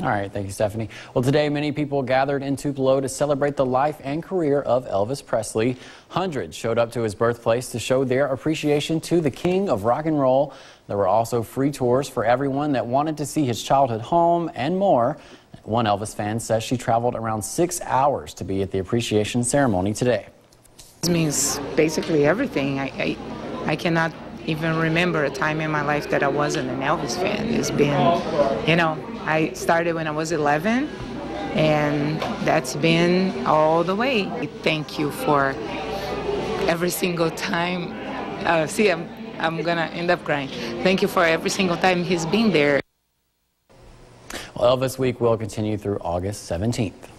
All right, thank you, Stephanie. Well, today many people gathered in Tupelo to celebrate the life and career of Elvis Presley. Hundreds showed up to his birthplace to show their appreciation to the king of rock and roll. There were also free tours for everyone that wanted to see his childhood home and more. One Elvis fan says she traveled around six hours to be at the appreciation ceremony today. This means basically everything. I, I, I cannot even remember a time in my life that I wasn't an Elvis fan. It's been, you know, I started when I was 11, and that's been all the way. Thank you for every single time. Uh, see, I'm, I'm gonna end up crying. Thank you for every single time he's been there. Well, Elvis Week will continue through August 17th.